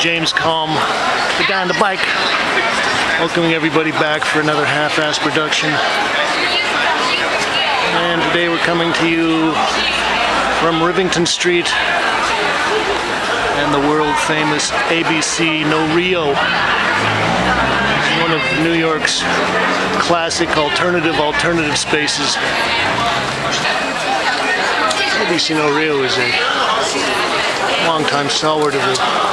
James Kalm, the guy on the bike, welcoming everybody back for another half-ass production. And today we're coming to you from Rivington Street and the world famous ABC No Rio. One of New York's classic alternative alternative spaces. ABC No Rio is a longtime stalwart of the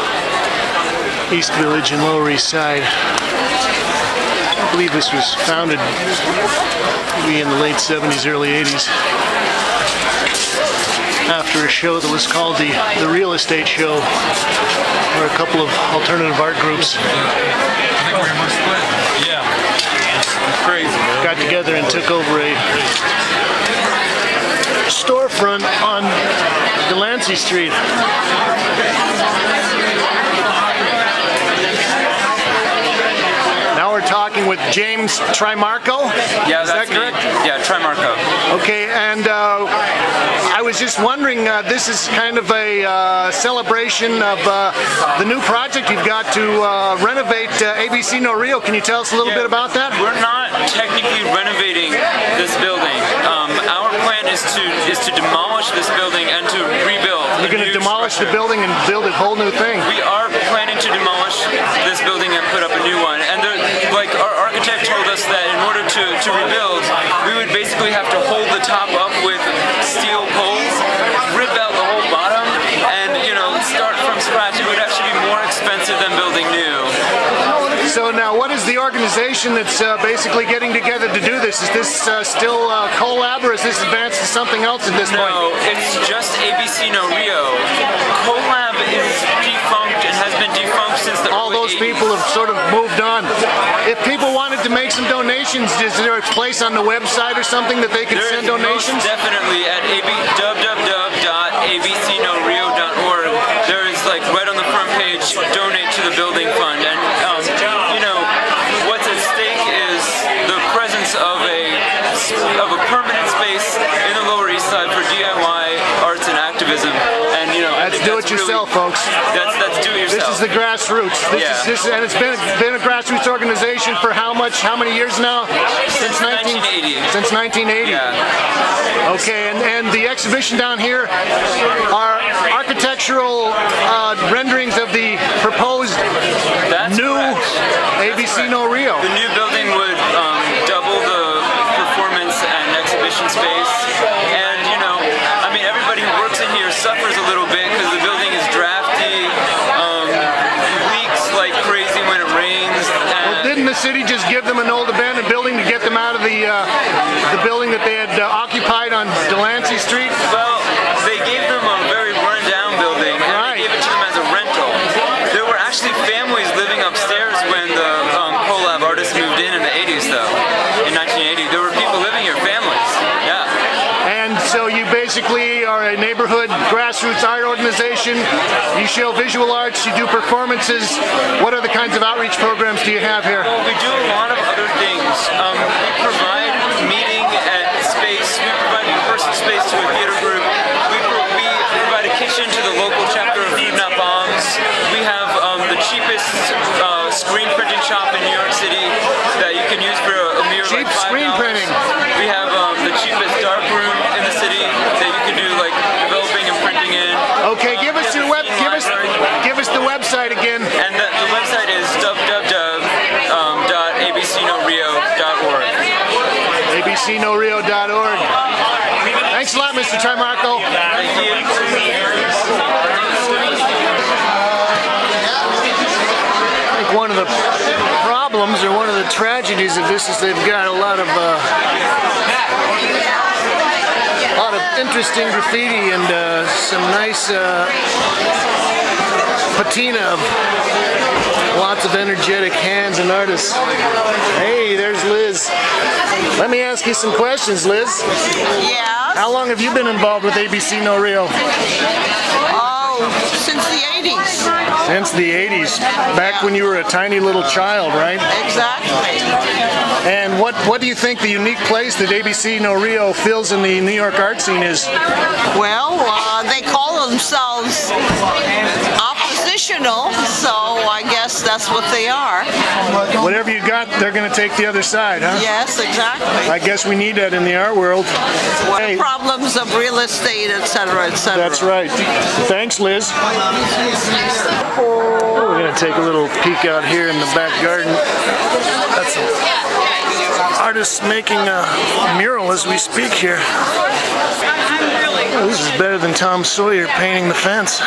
East Village and Lower East Side. I believe this was founded maybe in the late 70s, early 80s after a show that was called the, the Real Estate Show, where a couple of alternative art groups. Got together and took over a storefront on Delancey Street. Now we're talking with James Trimarco. Yeah, Is that that's me. correct? Yeah, Trimarco. Okay, and uh, I was just wondering, uh, this is kind of a uh, celebration of uh, the new project you've got to uh, renovate uh, ABC No Rio. Can you tell us a little Yeah, bit about that? We're not technically renovating this building. Um, our plan is to is to demolish this building and to rebuild. You're going to demolish the building and build a whole new thing. We are planning to demolish this building and put up a new one. And there- like our architect told us that in order to, rebuild, we would basically have to hold the top up with steel poles, rip out the whole bottom, and you know start from scratch. It would actually be more expensive than building new. So now, what is the organization that's uh, basically getting together to do this? Is this uh, still uh, Colab, or is this advanced to something else at this point? No, it's just ABC No Rio. Colab is defunct and has been defunct since the All those 80s. people have sort of moved on. If people wanted to make some donations, is there a place on the website or something that they can There send donations? definitely at ab, www.abcnorio.org. There is like right on the front page, donate to the building fund, and um, you know what's at stake is the presence of a of a permanent space in the Lower East Side for DIY arts and activism, and you know I That's think do it yourself, really, folks. That's that's do it This is the grassroots. This Yeah. is this, and it's been been a grassroots organization for how much? How many years now? Since 1980. Since 1980. yeah. Okay, and, and the exhibition down here are architectural uh, renderings of the proposed That's new correct. ABC No Rio. The new building would um, double the performance and exhibition space. And, you know, I mean, everybody who works in here suffers a little bit because the building is drafty, um, leaks like crazy when it rains. And city just give them an old abandoned building to get them out of the uh, the building that they had uh, occupied on Delancey Street? well, they gave them a very run down building and Right. they gave it to them as a rental. There were actually families living upstairs when the um, Colab artists moved in in the 80s, though. In 1980, there were people living here, families. Yeah. And so you basically are a neighborhood grassroots art organization. You show visual arts, you do performances. What other kinds of outreach programs do you have here? Well, we do a lot of other things. Um, we provide meeting at space. We provide personal space to a theater group. We, pro- we provide a kitchen to the local chapter of Food Not Bombs. We have um, the cheapest uh, screen printing shop in New York City that you can use for a, a mere Cheap like $5. screen printing. We have um, the cheapest dark room in the city that you can do like developing and printing in. Okay, give us your web. Give us give us the website again. And the, the website is um, www.abcnorio.org. abcnorio.org. Thanks a lot, Mr. Trimarco. Thank you. I think one of the problems or one of the tragedies of this is they've got a lot of uh, a lot of interesting graffiti and uh, some nice uh, patina of lots of energetic hands and artists. Hey, there's Liz. Let me ask you some questions, Liz. Yes. How long have you been involved with ABC No Rio? Since the 80s. Since the 80s, back when you were a tiny little child, right? Exactly. And what, what do you think the unique place that ABC No Rio fills in the New York art scene is? Well, uh, they call themselves opposition fictional, so I guess that's what they are. Whatever you got, they're going to take the other side, huh? Yes, exactly. I guess we need that in the art world. Hey, Problems of real estate, etc., etc. that's right. Thanks, Liz. We're going to take a little peek out here in the back garden. That's some artists making a mural as we speak here. Oh, this is better than Tom Sawyer painting the fence.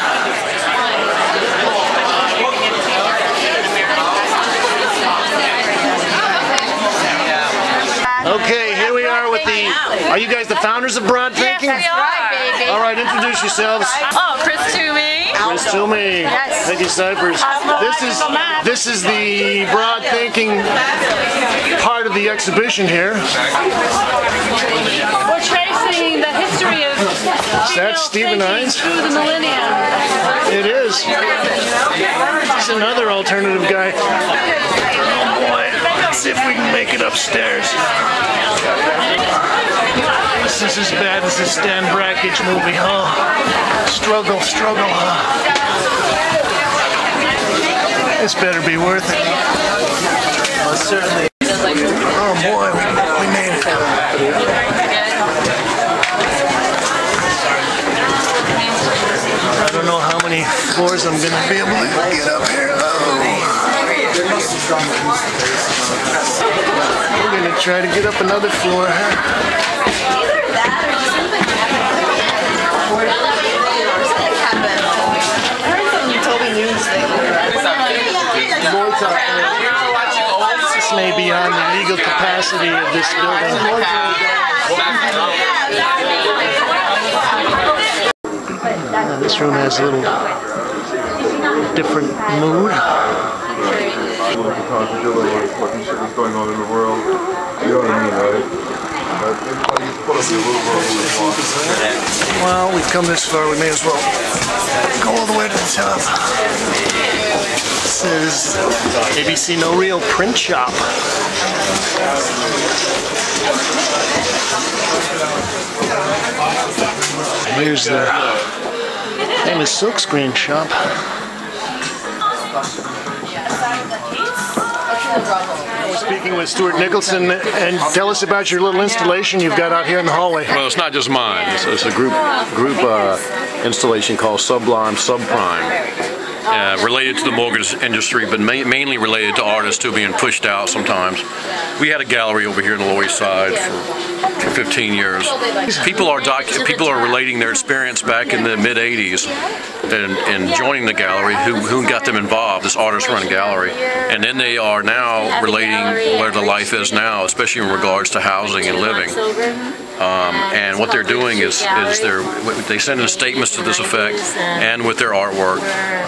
Okay, here we are with the. Are you guys the founders of Broad Thinking? Yes, we are. All right, introduce yourselves. Oh, Chris Toomey. Chris Toomey, Yes. Peggy Cyphers. This is this is the broad thinking part of the exhibition here. We're tracing the history of That's Stephen Hines? through the millennium. It is. He's another alternative guy. Oh boy, let's see if we can make it upstairs. This is as bad as the Stan Brakhage movie, huh? Struggle, struggle, huh? This better be worth it. Well, certainly. Oh boy, we, we made it. I don't know how many I'm gonna be able to get up here. Oh. We're gonna try to get up another floor. huh? This may be on the legal capacity of this building. Now, this room has a little different mood. Well, we've come this far, we may as well go all the way to the top. This is ABC No Rio Print Shop. Here's the famous silkscreen shop. Speaking with Stuart Nicholson, and tell us about your little installation you've got out here in the hallway. Well, it's not just mine. It's, it's a group group uh, installation called Sublime Subprime. Uh, related to the mortgage industry, but ma- mainly related to artists who are being pushed out sometimes. We had a gallery over here in the Lower East Side for, for 15 years. People are docu- people are relating their experience back in the mid 80s and, and joining the gallery who, who got them involved, this artist run gallery. And then they are now relating where the life is now, especially in regards to housing and living. Um, and what they're doing is, is they're they send in statements to this effect and with their artwork.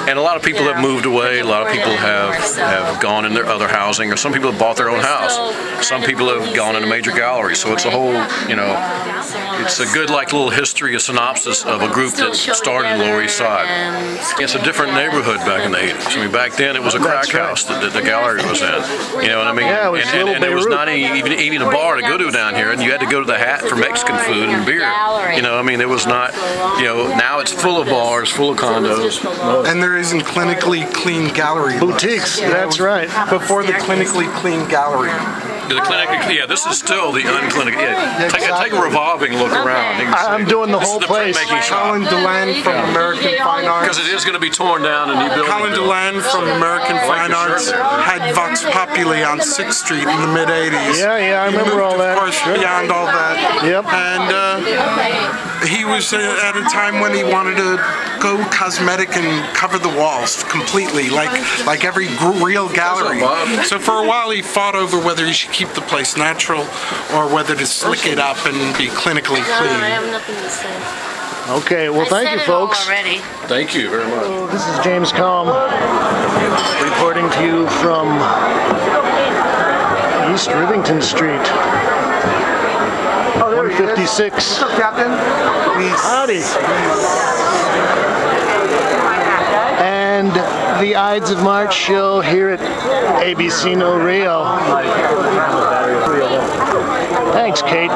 And a lot of people have moved away. A lot of people have have gone in their other housing, or some people have bought their own house. Some people have gone into major galleries. So it's a whole, you know, it's a good like little history, a synopsis of a group that started in Lower East Side. It's a different neighborhood back in the 80s. I mean, back then it was a crack house that, that the gallery was in. You know what I mean? Yeah, it was and, and, little and there was Beirut. not any, even even a bar to go to down here, and you had to go to the Hat for Mexican food and beer. You know, I mean, there was not. You know, now it's full of bars, full of condos. And there isn't clinically clean gallery. looks. Boutiques, that's right. Before the clinically clean gallery. The clinic, yeah, this is still the unclinic. Yeah, take, a, take a revolving look around. I'm doing the this whole is the place. printmaking. Colin de Land from American Fine Arts. Because it is going to be torn down and rebuilt. Colin de Land from American like Fine Arts had Vox Populi on 6th Street in the mid 80s. Yeah, yeah, I remember all that. Of course, Sure. beyond all that. Yep. And uh, he was uh, at a time when he wanted to go cosmetic and cover the walls completely, like like every gr- real gallery. So for a while, he fought over whether he should keep the place natural or whether to slick it up and be clinically I clean. have nothing to say. Okay, well, thank you, said it all folks. Thank you very much. This is James Kalm reporting to you from East Rivington Street. 156. Captain? Howdy. And the Ides of March show here at ABC No Rio. Thanks, Kate.